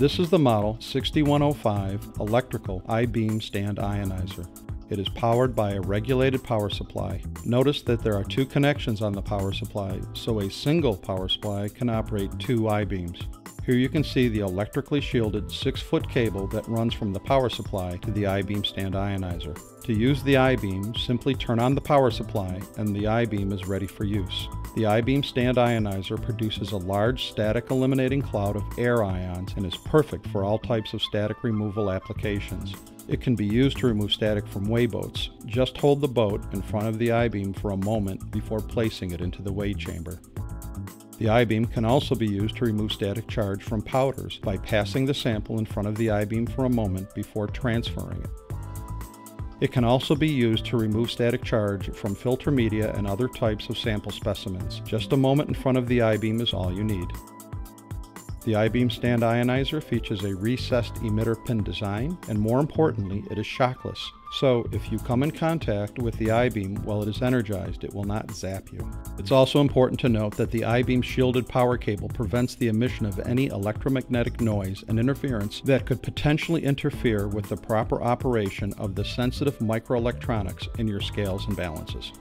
This is the model 6105 electrical I-beam stand ionizer. It is powered by a regulated power supply. Notice that there are two connections on the power supply, so a single power supply can operate two I-beams. Here you can see the electrically shielded 6-foot cable that runs from the power supply to the I-beam stand ionizer. To use the I-beam, simply turn on the power supply and the I-beam is ready for use. The I-beam stand ionizer produces a large static eliminating cloud of air ions and is perfect for all types of static removal applications. It can be used to remove static from weigh boats. Just hold the boat in front of the I-beam for a moment before placing it into the weigh chamber. The I-beam can also be used to remove static charge from powders by passing the sample in front of the I-beam for a moment before transferring it. It can also be used to remove static charge from filter media and other types of sample specimens. Just a moment in front of the I-beam is all you need. The I-beam stand ionizer features a recessed emitter pin design, and more importantly, it is shockless. So if you come in contact with the I-beam while it is energized, it will not zap you. It's also important to note that the I-beam shielded power cable prevents the emission of any electromagnetic noise and interference that could potentially interfere with the proper operation of the sensitive microelectronics in your scales and balances.